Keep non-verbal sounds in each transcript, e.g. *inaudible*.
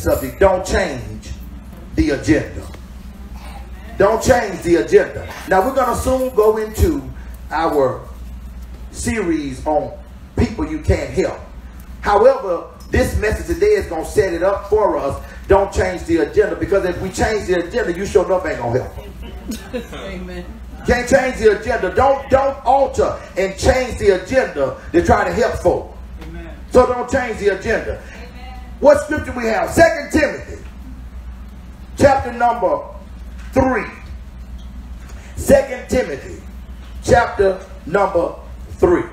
subject. Don't change the agenda. Don't change the agenda. Now we're going to soon go into our series on people you can't help. However, this message today is going to set it up for us. Don't change the agenda because if we change the agenda, you sure enough ain't going to help. Amen. Can't change the agenda. Don't don't alter and change the agenda to try to help folk. Amen. So don't change the agenda. What scripture we have? Second Timothy, chapter number three. Second Timothy, chapter number three.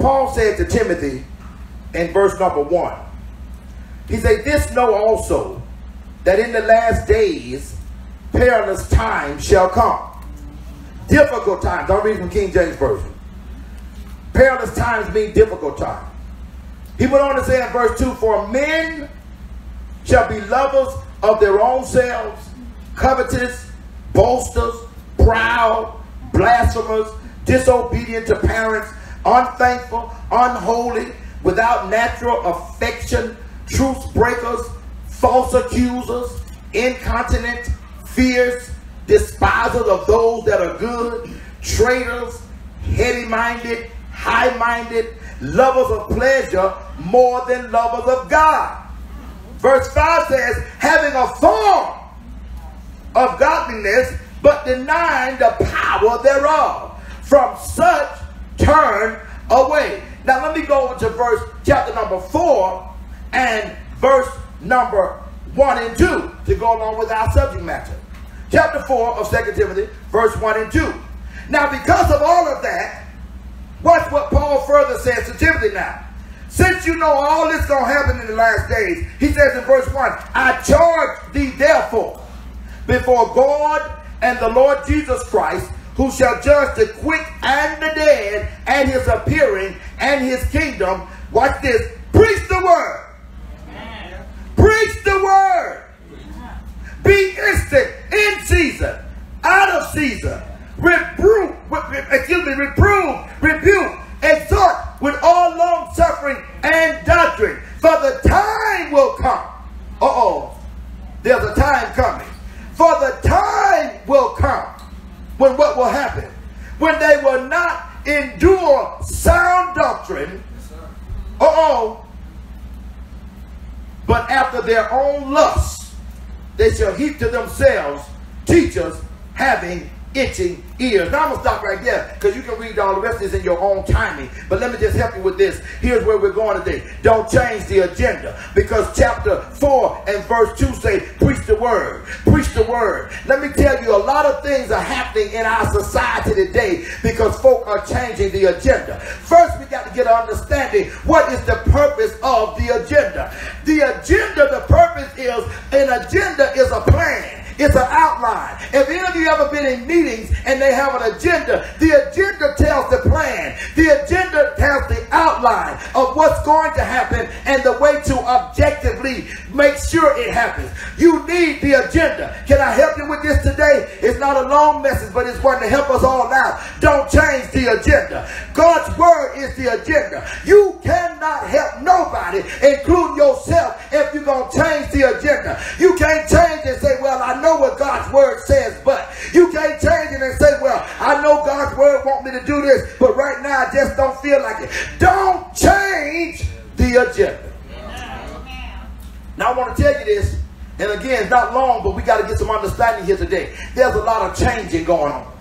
Paul said to Timothy in verse number one, he said, This know also that in the last days perilous times shall come. Difficult times. I'm reading from King James Version. Perilous times mean difficult times. He went on to say in verse 2, For men shall be lovers of their own selves, covetous, boasters, proud, blasphemers, disobedient to parents, unthankful, unholy, without natural affection, truth breakers, false accusers, incontinent, fierce, despisers of those that are good, traitors, heady-minded, high-minded, lovers of pleasure more than lovers of God. Verse 5 says, having a form of godliness, but denying the power thereof. From such turn away. Now let me go into verse chapter number 4 and verse number 1 and 2 to go along with our subject matter. Chapter 4 of 2 Timothy, verse 1 and 2. Now because of all of that, Watch what Paul further says to Timothy now. Since you know all this going to happen in the last days, he says in verse 1, I charge thee therefore before God and the Lord Jesus Christ, who shall judge the quick and the dead and his appearing and his kingdom. Watch this. Preach the word. Amen. Preach the word. Be instant in season, out of season reprove, excuse me, reprove, rebuke, exhort with all long suffering and doctrine. For the time will come. Uh-oh. There's a time coming. For the time will come when what will happen? When they will not endure sound doctrine. Uh-oh. But after their own lusts, they shall heap to themselves teachers having itching ears. Now I'm to stop right there because you can read all the rest of this in your own timing. But let me just help you with this. Here's where we're going today. Don't change the agenda because chapter 4 and verse 2 say, preach the word. Preach the word. Let me tell you, a lot of things are happening in our society today because folk are changing the agenda. First, we got to get an understanding what is the purpose of the agenda. The agenda, the purpose is, an agenda is a plan. It's an outline. If any of you ever been in meetings and they have an agenda, the agenda tells the plan. The agenda tells the outline of what's going to happen and the way to objectively make sure it happens. You need the agenda. Can I help you with this today? It's not a long message, but it's one to help us all out. Don't change the agenda. God's word is the agenda. You cannot help nobody, including yourself, if you're going to change the agenda. You can't change and say, well, I know what God's word says, but you can't change it and say, well, I know God's word want me to do this, but right now I just don't feel like it. Don't change the agenda. Now I want to tell you this, and again, it's not long, but we got to get some understanding here today. There's a lot of changing going on.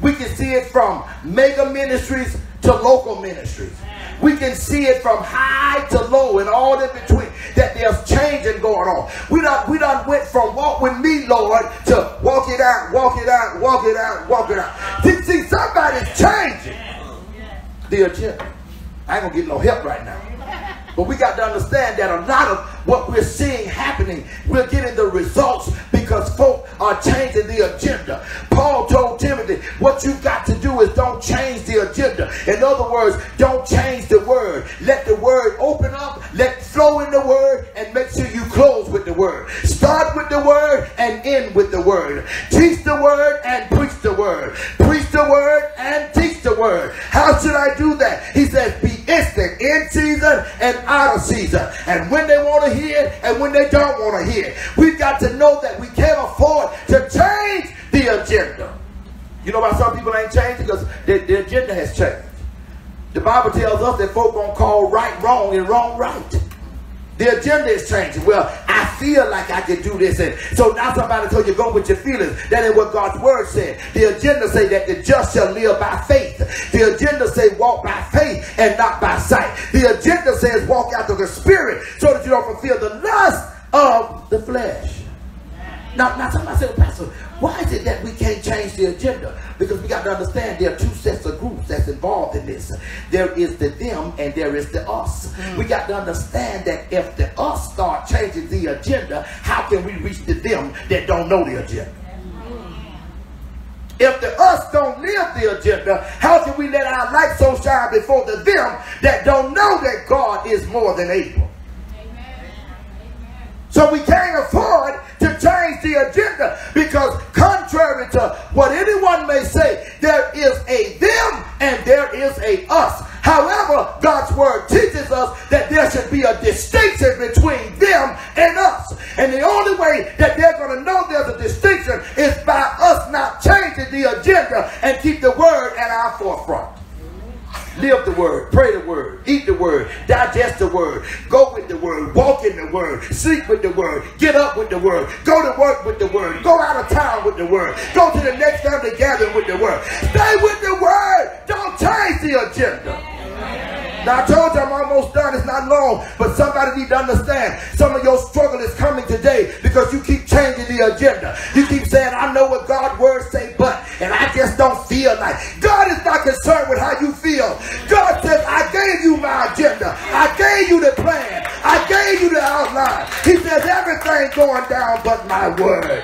We can see it from mega ministries to local ministries. We can see it from high to low and all in between that there's changing going on. We done, we done went from walk with me, Lord, to walk it out, walk it out, walk it out, walk it out. See, see somebody's changing the agenda. I ain't gonna get no help right now. But we got to understand that a lot of what we're seeing happening, we're getting the results because folk are changing the agenda. Paul told Timothy, what you've got to do is don't change the agenda. In other words, don't change the word. Let that folk gonna call right wrong and wrong right. The agenda is changing. Well, I feel like I can do this. And so now somebody told you go with your feelings. That ain't what God's word said. The agenda say that the just shall live by faith. The agenda say walk by faith and not by sight. The agenda says walk after the spirit so that you don't fulfill the lust of the flesh. Now, now somebody said, Pastor, why is it that we can't change the agenda? Because we got to understand there are two sets of groups that's involved in this. There is the them and there is the us. Mm. We got to understand that if the us start changing the agenda, how can we reach the them that don't know the agenda? If the us don't live the agenda, how can we let our light so shine before the them that don't know that God is more than able? So we can't afford to change the agenda because contrary to what anyone may say, there is a them and there is a us. However, God's word teaches us that there should be a distinction between them and us. And the only way that they're going to know there's a distinction is by us not changing the agenda and keep the word at our forefront. Live the word, pray the word, eat the word, digest the word, go word, walk in the word, sleep with the word, get up with the word, go to work with the word, go out of town with the word, go to the next family gathering with the word. Stay with the word. Don't change the agenda. Now I told you I'm almost done. It's not long, but somebody need to understand. Some of your struggle is coming today because you keep changing the agenda. You keep saying, "I know what God's words say, but," and I just don't feel like. God is not concerned with how you feel. God says, "I gave you my agenda. I gave you the plan. I gave you the outline." He says, "Everything going down but my word."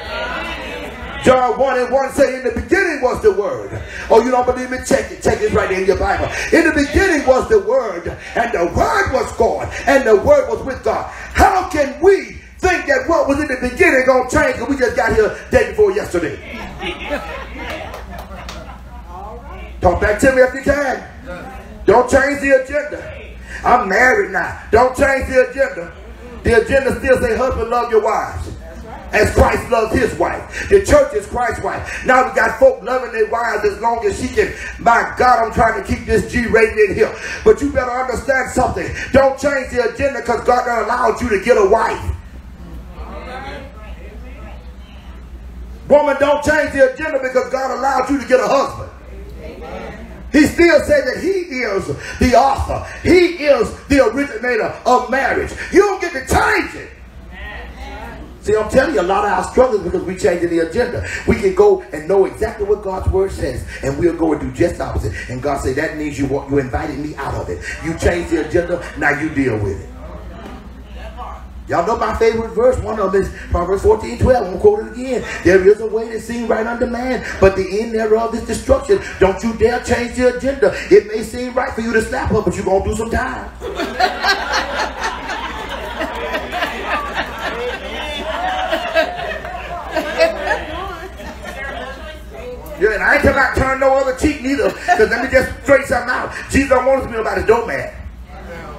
John 1 and 1 say, In the beginning was the Word. Oh, you don't believe me? Check it. Check it right in your Bible. In the beginning was the Word, and the Word was God, and the Word was with God. How can we think that what was in the beginning going to change because we just got here day before yesterday? *laughs* Talk back to me if you can. Don't change the agenda. I'm married now. Don't change the agenda. The agenda still say, husband, love your wives as Christ loves his wife. The church is Christ's wife. Now we got folk loving their wives as long as she can. My God, I'm trying to keep this G rated in here. But you better understand something. Don't change the agenda because God done allowed you to get a wife. Woman, don't change the agenda because God allowed you to get a husband. He still said that he is the author. He is the originator of marriage. You don't get to change it. See, I'm telling you, a lot of our struggles because we changing the agenda. We can go and know exactly what God's word says, and we'll go and do just opposite. And God say that means you you invited me out of it. You changed the agenda, now you deal with it. Y'all know my favorite verse. One of them is Proverbs 14, 12. I'm going to quote it again. There is a way that seems right unto man, but the end thereof is destruction. Don't you dare change the agenda. It may seem right for you to slap her, but you're going to do some time. *laughs* Yeah, and I ain't talking about turn no other cheek neither. Because let me just straight something out. Jesus don't want us to be about a doormat.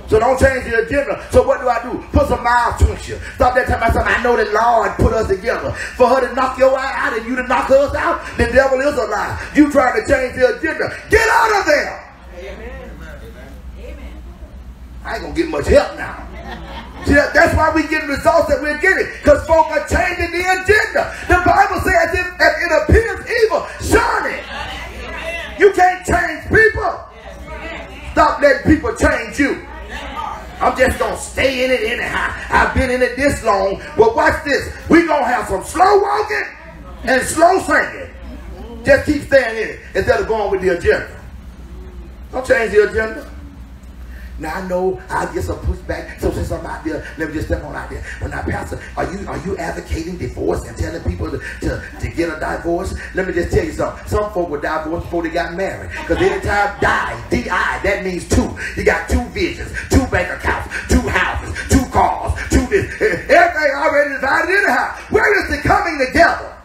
So don't change the agenda. So what do I do? Put some miles to you. Stop that time about something. I know the Lord put us together. For her to knock your eye out and you to knock us out, the devil is a lie. You trying to change the agenda. Get out of there. Amen. Amen. I ain't going to get much help now. See, that's why we get results that we're getting. Because folk are changing the agenda. The Bible says if, if it appears evil, shun it. You can't change people. Stop letting people change you. I'm just going to stay in it anyhow. I've been in it this long. But watch this. We're going to have some slow walking and slow singing. Just keep staying in it instead of going with the agenda. Don't change the agenda. Now I know I get some pushback. So since I'm out there, let me just step on out there. But now, Pastor, are you are you advocating divorce and telling people to, to, to get a divorce? Let me just tell you something. Some folk were divorced before they got married. Because anytime die, D-I, that means two. You got two visions, two bank accounts, two houses, two cars, two this. *laughs* Everything already divided anyhow. Where is the coming together?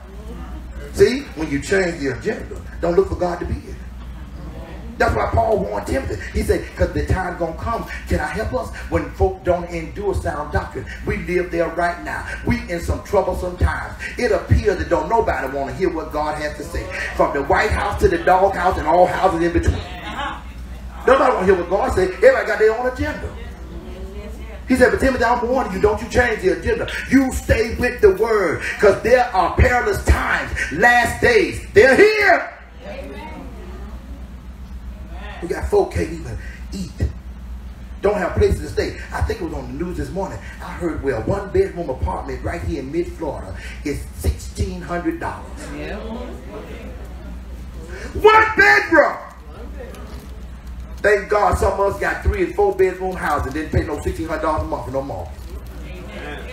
See, when you change the agenda, don't look for God to be. That's why Paul warned Timothy. He said, because the time gonna come. Can I help us? When folk don't endure sound doctrine. We live there right now. We in some troublesome times. It appears that don't nobody want to hear what God has to say. From the White House to the doghouse and all houses in between. Nobody want to hear what God says. Everybody got their own agenda. He said, but Timothy, I'm warning you, don't you change the agenda. You stay with the word. Because there are perilous times, last days. They're here. We got folk can't even eat. Don't have places to stay. I think it was on the news this morning. I heard well, one bedroom apartment right here in mid Florida is sixteen hundred dollars. Yeah. One bedroom. Thank God some of us got three and four bedroom houses and didn't pay no sixteen hundred dollars a month for no more.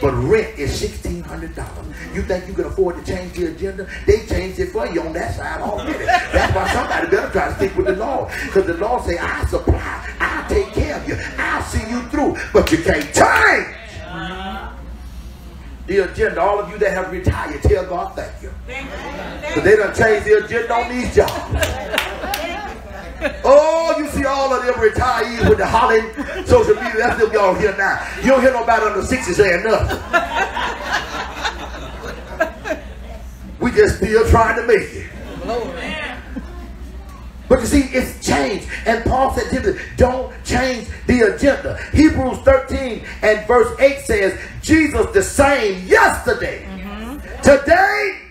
But rent is sixteen hundred dollars. You think you can afford to change the agenda? They changed it for you on that side already. That's why somebody better try to stick with the law. Because the law say, I supply, I'll take care of you, I'll see you through. But you can't change. The agenda, all of you that have retired, tell God thank you. Because they done changed the agenda on these jobs. Oh, you see all of them retirees with the hollering social media. That's them y'all here now. You don't hear nobody under 60 saying nothing. we just still trying to make it. But you see, it's changed. And Paul said to them, don't change the agenda. Hebrews 13 and verse 8 says, Jesus the same yesterday, today,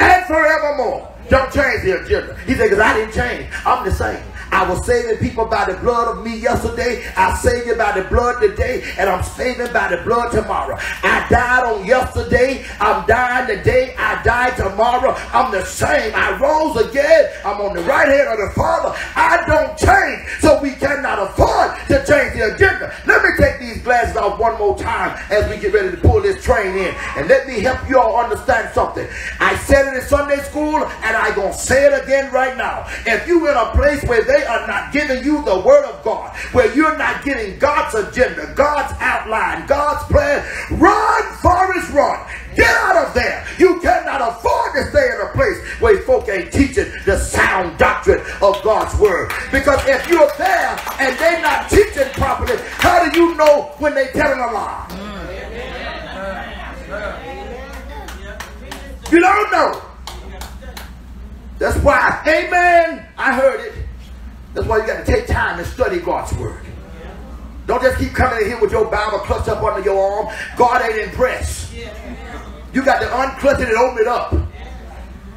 and forevermore. Don't change the agenda. He said, because I didn't change. I'm the same. I was saving people by the blood of me yesterday. I saved you by the blood today, and I'm saving by the blood tomorrow. I died on yesterday. I'm dying today. I die tomorrow. I'm the same. I rose again. I'm on the right hand of the Father. I don't change, so we cannot afford to change the agenda. Let me take these glasses off one more time as we get ready to pull this train in, and let me help you all understand something. I said it in Sunday school, and going to say it again right now. If you in a place where they they are not giving you the word of God, where you're not getting God's agenda, God's outline, God's plan, run, Forrest, run. Get out of there. You cannot afford to stay in a place where folk ain't teaching the sound doctrine of God's word. Because if you're there and they're not teaching properly, how do you know when they're telling a lie? You don't know. That's why, amen, I heard it. That's why you got to take time and study God's word. Don't just keep coming in here with your Bible clutched up under your arm. God ain't impressed. You got to unclutch it and open it up.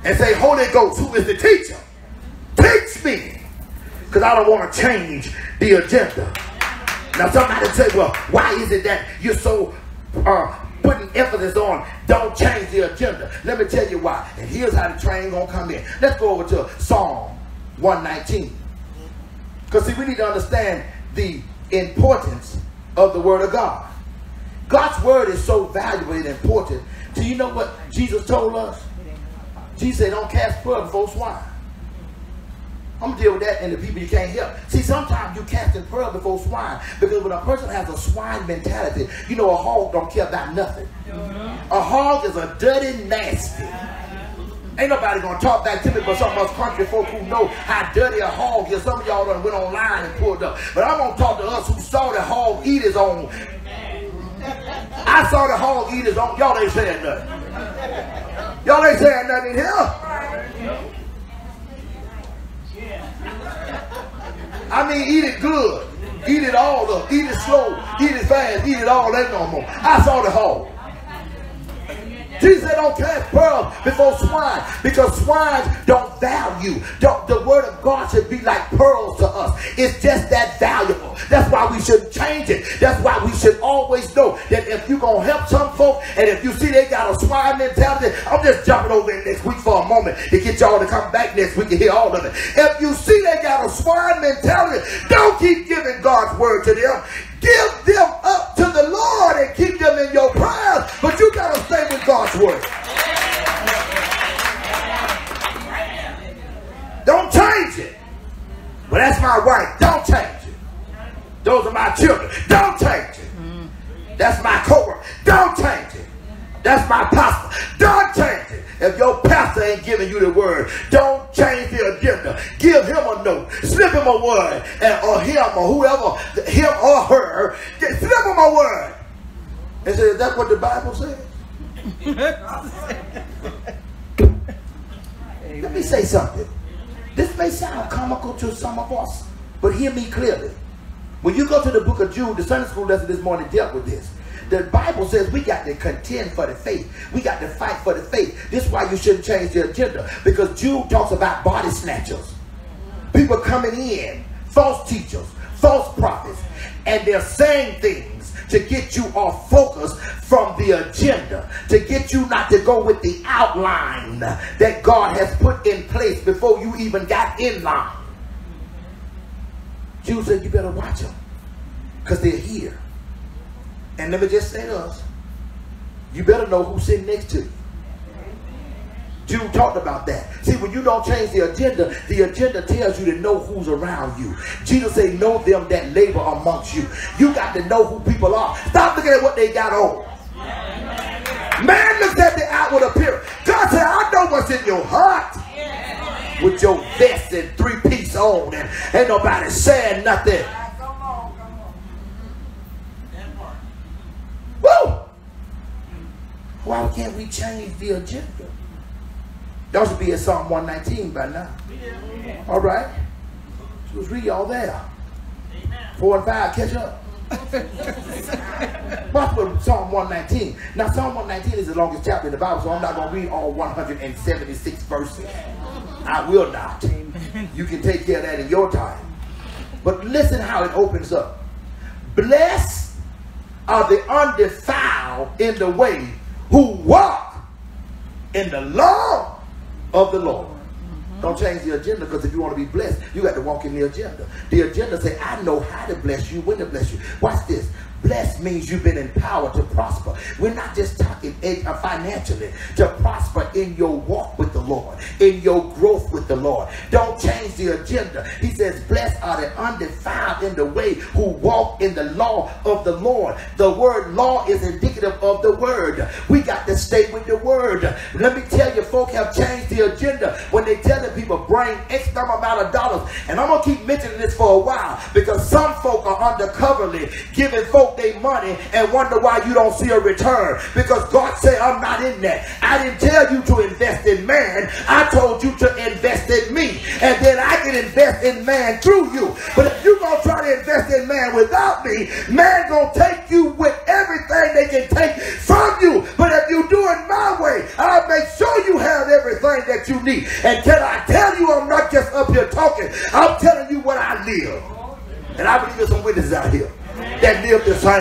And say, Holy Ghost, who is the teacher? Teach me. Because I don't want to change the agenda. Now somebody say, well, why is it that you're so uh, putting emphasis on don't change the agenda? Let me tell you why. And here's how the train gonna come in. Let's go over to Psalm 119. Because see, we need to understand the importance of the Word of God. God's Word is so valuable and important. Do you know what Jesus told us? Jesus said, don't cast pearl before swine. I'm going to deal with that and the people you can't help. See, sometimes you cast in pearl before swine because when a person has a swine mentality, you know a hog don't care about nothing. Mm-hmm. A hog is a dirty, nasty. Ain't nobody gonna talk that to me but some of us country folk who know how dirty a hog is. Some of y'all done went online and pulled up. But I'm gonna talk to us who saw the hog eat his own. I saw the hog eat his own. Y'all ain't saying nothing. Y'all ain't saying nothing in here. I mean, eat it good. Eat it all up. Eat it slow. Eat it fast. Eat it all. That no more. I saw the hog. Jesus don't cast pearls before swine because swine don't value. Don't, the word of God should be like pearls to us. It's just that valuable. That's why we should change it. That's why we should always know that if you're going to help some folk and if you see they got a swine mentality, I'm just jumping over in next week for a moment to get y'all to come back next week and hear all of it. If you see they got a swine mentality, don't keep giving God's word to them. Give them up to the Lord and keep them in your prayers, but you got to stay with God's word. Don't change it. Well, that's my wife. Don't change it. Those are my children. Don't change it. That's my coworker. Don't change it. That's my pastor. Don't change it. If your pastor ain't giving you the word, don't change the agenda. Give him a note. Slip him a word. And, or him or whoever, him or her, slip him a word. And say, is that what the Bible says? Let me say something. This may sound comical to some of us, but hear me clearly. When you go to the book of Jude, the Sunday school lesson this morning dealt with this. The Bible says we got to contend for the faith. We got to fight for the faith. This is why you shouldn't change the agenda. Because Jude talks about body snatchers. People coming in, false teachers, false prophets, and they're saying things to get you off focus from the agenda, to get you not to go with the outline that God has put in place before you even got in line. Jude said, you better watch them because they're here. And let me just say to us, you better know who's sitting next to you. Jude talked about that. See, when you don't change the agenda, the agenda tells you to know who's around you. Jesus said, know them that labor amongst you. You got to know who people are. Stop looking at what they got on. Man looks at the outward appearance. God said, I know what's in your heart. With your vest and three-piece on and ain't nobody saying nothing. Why can't we change the agenda? Y'all should be at Psalm 119 by now. All right? Let's read all there. Four and five, catch up. *laughs* Watch what Psalm 119. Now, Psalm 119 is the longest chapter in the Bible, so I'm not going to read all 176 verses. I will not. You can take care of that in your time. But listen how it opens up. Blessed are the undefiled in the way who walk in the law of the Lord. Don't change the agenda because if you want to be blessed, you got to walk in the agenda. The agenda say, I know how to bless you, when to bless you. Watch this. Blessed means you've been empowered to prosper. We're not just talking uh, financially, to prosper in your walk with the Lord, in your growth with the Lord. Don't change the agenda. He says, blessed are the undefiled in the way who walk in the law of the Lord. The word law is indicative of the word. We got to stay with the word. Let me tell you, folk have changed the agenda when they tell the people bring X amount of dollars. And I'm going to keep mentioning this for a while because some folk are undercoverly giving folk their money and wonder why you don't see a return. Because God said, I'm not in that. I didn't tell you to invest in man. I told you to invest in me. And then I can invest in man through you. But if you're going to try to invest in man without me, man going to take you with everything they can take from you. But if you do it my way, I'll make sure you have everything that you need. And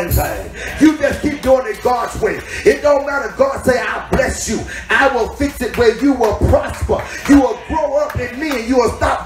same thing. You just keep doing it God's way. It don't matter. God say, I bless you. I will fix it where you will prosper. You will grow up in me and you will stop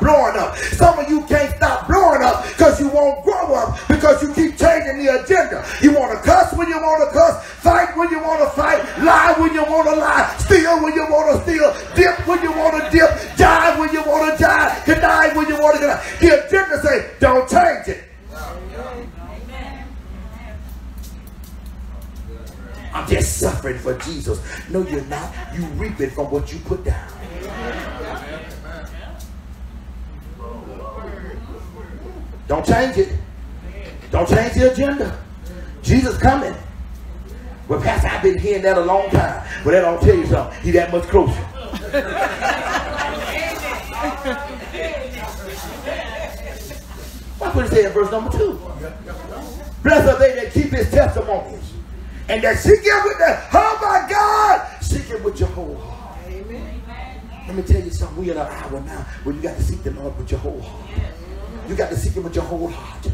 You it from what you put down. Don't change it. Don't change the agenda. Jesus coming. Well, Pastor, I've been hearing that a long time. But that don't tell you something. He's that much closer. Watch what it says in verse number two. Blessed are they that keep his testimonies and that seek with the, oh my God, him with your whole heart. Amen. Let me tell you something. We're in an hour now where you got to seek the Lord with your whole heart. You got to seek him with your whole heart.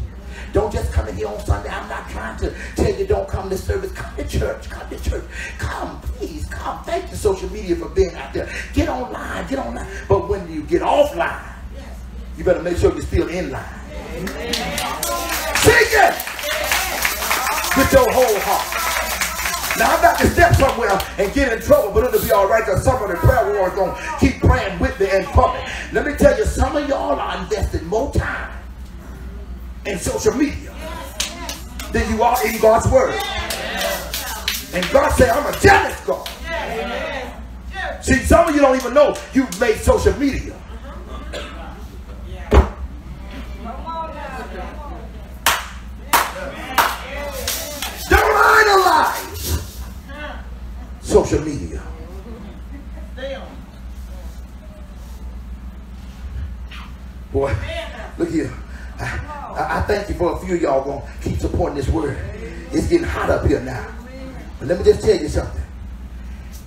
Don't just come in here on Sunday. I'm not trying to tell you don't come to service. Come to church. Come to church. Come, please, come. Thank you, social media, for being out there. Get online. Get online. But when you get offline, you better make sure you're still in line. Seek it with your whole heart. Now, I'm about to step somewhere and get in trouble, but it'll be all right because some of the prayer warriors going to keep praying with me in public. Let me tell you, some of y'all are investing more time in social media than you are in God's word. And God said, I'm a jealous God. See, some of you don't even know you've made social media. Don't idolize social media. Boy, look here. I, I, thank you for a few y'all going to keep supporting this word. It's getting hot up here now. But let me just tell you something.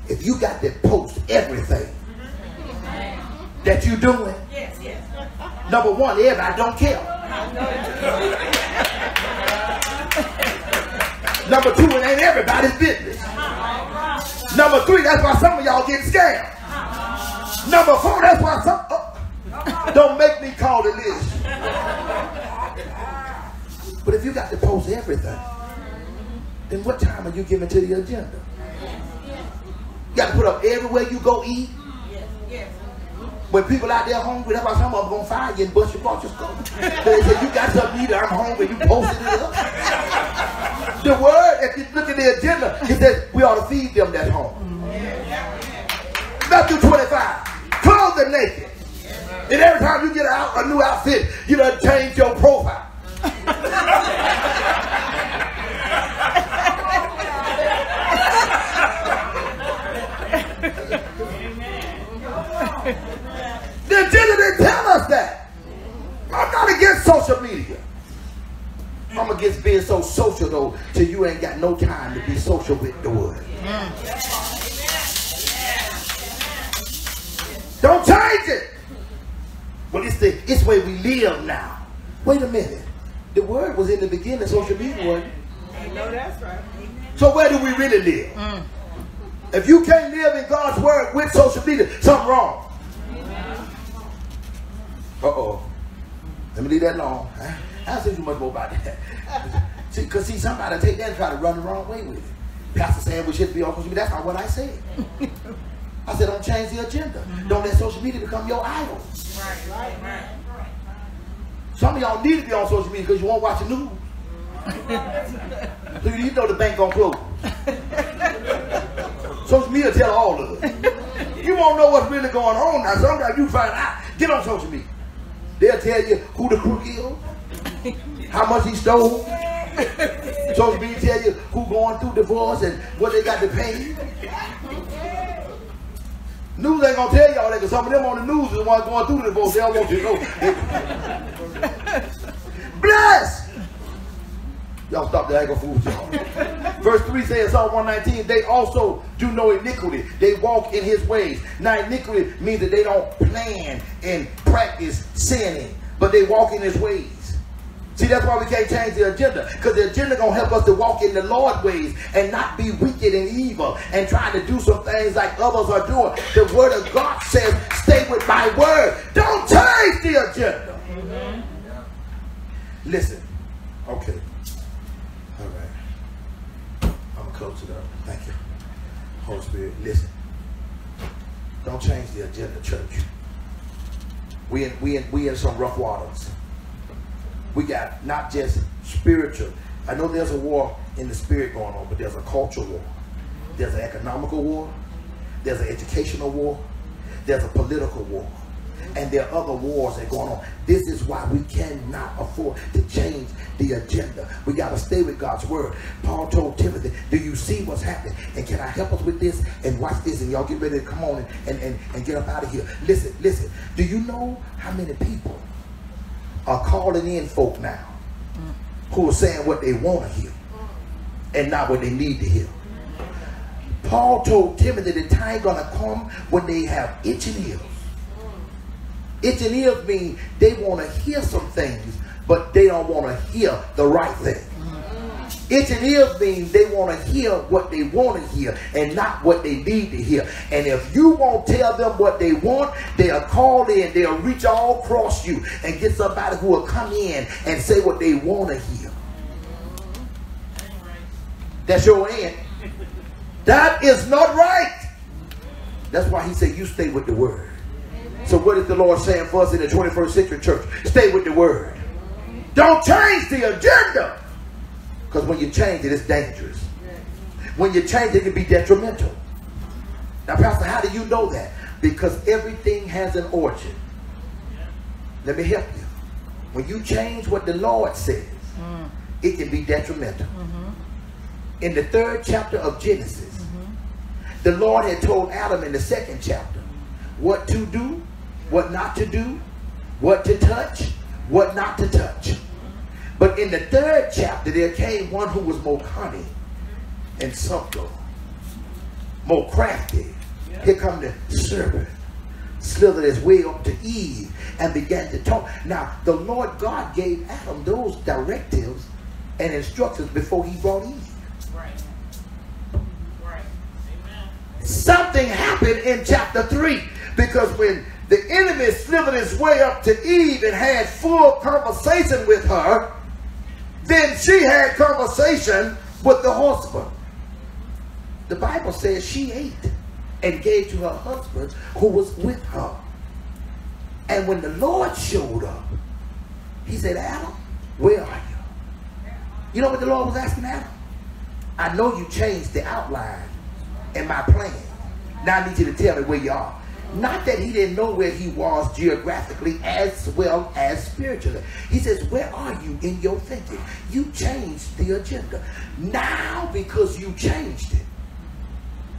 If you got to post everything that you're doing, number one, everybody don't care. Number two, it ain't everybody's business. Number three, that's why some of y'all get scammed. Number four, that's why some. Oh, don't make me call the list. But if you got to post everything, then what time are you giving to the agenda? You got to put up everywhere you go eat. When people out there hungry, that's why some of them gonna fire you and bust your across your skull. They say you got something to eat, I'm hungry, you posted it up. The word, if you look at the agenda, it says we ought to feed them that home. Matthew 25, clothe them naked. And every time you get out a new outfit, you done change your profile. The agenda didn't tell us that. I'm not against social media. I'm against being so social though, till you ain't got no time to be social with the word. Don't change it. But it's the it's where we live now. Wait a minute. The word was in the beginning, social media wasn't. No, that's right. So where do we really live? If you can't live in God's word with social media, something wrong. Uh-oh. Let me leave that alone. I, I don't say too much more about that. *laughs* see, because see, somebody take that and try to run the wrong way with it. Pastor saying we should be on social media. That's not what I said. I said don't change the agenda. Mm-hmm. Don't let social media become your idol. Right, right, right. Some of y'all need to be on social media because you won't watch the news. *laughs* so you know the bank gonna close. social media tell all of it. You won't know what's really going on now. Sometimes you find out. Get on social media. They'll tell you who the crook is, how much he stole. *laughs* Social media tell you who going through divorce and what they got to pay. News ain't gonna tell y'all that because some of them on the news is the ones going through the divorce. They don't want you to know. *laughs* Bless! Y'all stop that. I ain't gonna fool y'all. Verse 3 says, Psalm 119, they also do no iniquity. They walk in his ways. Now, iniquity means that they don't plan and practice sinning, but they walk in his ways. See, that's why we can't change the agenda. Because the agenda gonna help us to walk in the Lord ways and not be wicked and evil and trying to do some things like others are doing. The word of God says, stay with my word. Don't change the agenda. Listen. Okay. All right. I'm gonna close it up. Thank you. Holy Spirit, listen. Don't change the agenda, church. We in, we in, we in some rough waters. We got not just spiritual. I know there's a war in the spirit going on, but there's a cultural war. There's an economical war. There's an educational war. There's a political war. And there are other wars that are going on. This is why we cannot afford to change the agenda. We got to stay with God's word. Paul told Timothy, do you see what's happening? And can I help us with this? And watch this. And y'all get ready to come on and, and, and, and get up out of here. Listen, listen. Do you know how many people are calling in folk now who are saying what they want to hear and not what they need to hear? Paul told Timothy the time gonna come when they have itching ears. Itching ears mean they want to hear some things, but they don't want to hear the right thing. Itching ears mean they want to hear what they want to hear and not what they need to hear. And if you won't tell them what they want, they'll call in, they'll reach all across you and get somebody who will come in and say what they want to hear. That's your end. That is not right. That's why he said, you stay with the word. So what is the Lord saying for us in the 21st century church? Stay with the word. Don't change the agenda. Because when you change it, it's dangerous. When you change, it it can be detrimental. Now, Pastor, how do you know that? Because everything has an origin. Let me help you. When you change what the Lord says, mm. it can be detrimental. Mm-hmm. In the third chapter of Genesis, mm-hmm. the Lord had told Adam in the second chapter what to do, what not to do, what to touch, what not to touch. But in the third chapter, there came one who was more cunning and subtle, more crafty. Here come the serpent, slithered his way up to Eve and began to talk. Now, the Lord God gave Adam those directives and instructions before he brought Eve. Right. Right. Amen. Something happened in chapter 3 because when the enemy slithered his way up to Eve and had full conversation with her, then she had conversation with the husband. The Bible says she ate and gave to her husband who was with her. And when the Lord showed up, he said, Adam, where are you? You know what the Lord was asking Adam? I know you changed the outline in my plan. Now I need you to tell me where you are. Not that he didn't know where he was geographically as well as spiritually. He says, Where are you in your thinking? You changed the agenda. Now, because you changed it.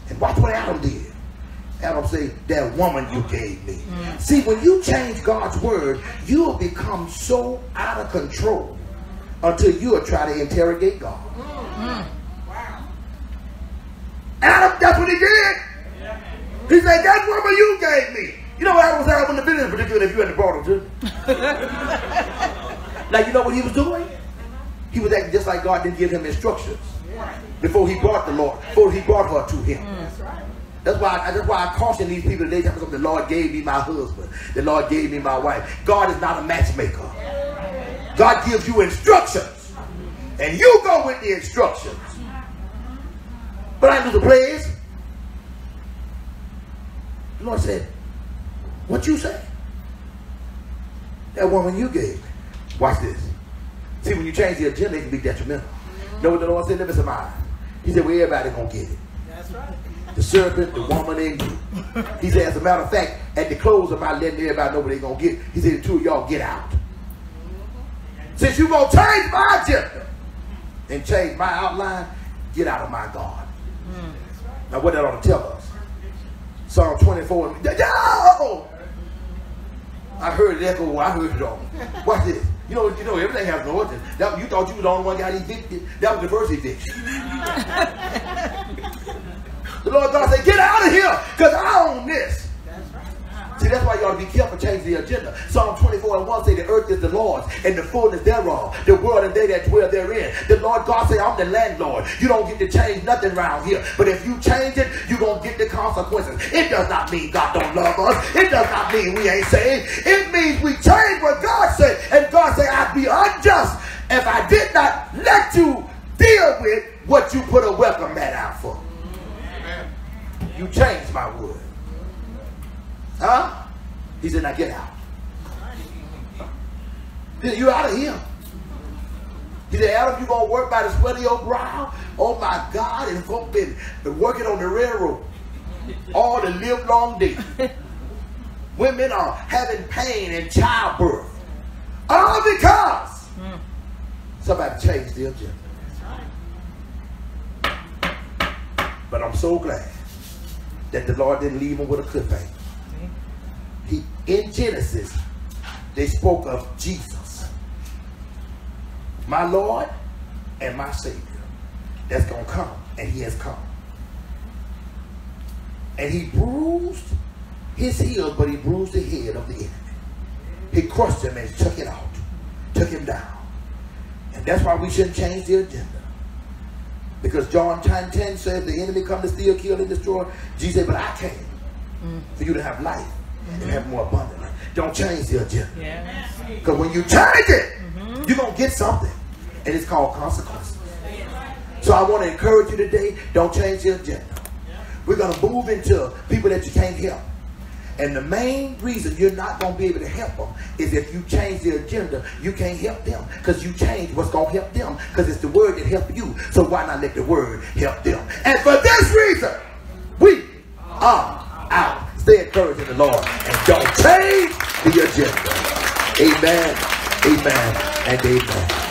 And watch what Adam did. Adam said, that woman you gave me. Mm. See, when you change God's word, you'll become so out of control until you'll try to interrogate God. Mm. Wow. Adam, that's what he did. He said, that woman you gave me. You know what I was out in the business, particularly if you hadn't brought *laughs* him to. now, you know what he was doing? He was acting just like God didn't give him instructions before he brought the Lord, before he brought her to him. Mm, that's right. That's why, I, that's why I caution these people today. The Lord gave me my husband. The Lord gave me my wife. God is not a matchmaker. God gives you instructions. And you go with the instructions. But I do the plays. The Lord said, what you say? That woman you gave me. Watch this. See, when you change the agenda, it can be detrimental. You know what the Lord said? Let me surmise. He said, well, everybody to get it. That's right the serpent, the woman, and you. He said, as a matter of fact, at the close of my letting everybody know what they're going to get, he said, the two of y'all get out. Mm-hmm. Since you're going to change my agenda and change my outline, get out of my God. Mm-hmm. Now, what that ought to tell us? Psalm 24. Yo! I heard it echo. I heard it all. Watch this. You know, you know, everything has an origin. That, you thought you was the only one got evicted. That was the first eviction. *laughs* The Lord God said, get out of here because I own this. See, that's why you ought to be careful change the agenda. Psalm 24 and 1 say the earth is the Lord's and the fullness thereof, the world and they that dwell therein. The Lord God say, I'm the landlord. You don't get to change nothing around here. But if you change it, you're going to get the consequences. It does not mean God don't love us. It does not mean we ain't saved. It means we change what God said. And God say, I'd be unjust if I did not let you deal with what you put a welcome mat out for. You changed my word. Huh? He said, now get out. You're out of here. He said, Adam, you're going to work by the sweat of your brow? Oh my God, and folk been working on the railroad all the live long day. *laughs* Women are having pain in childbirth. All because hmm. somebody changed the agenda. But I'm so glad that the Lord didn't leave him with a cliffhanger. In Genesis, they spoke of Jesus, my Lord and my Savior, that's going to come, and he has come. And he bruised his heels, but he bruised the head of the enemy. He crushed him and took it out, took him down. And that's why we shouldn't change the agenda. Because John 10, 10 says the enemy come to steal, kill, and destroy. Jesus said, but I came mm. for you to have life and have more abundance. Don't change the agenda. Because when you change it, you're going to get something. And it's called consequences. So I want to encourage you today, don't change the agenda. We're going to move into people that you can't help. And the main reason you're not going to be able to help them is if you change the agenda, you can't help them because you change what's going to help them because it's the word that helps you. So why not let the word help them? And for this reason, we are Stay encouraged in the Lord. And don't change the agenda. Amen, amen, and amen.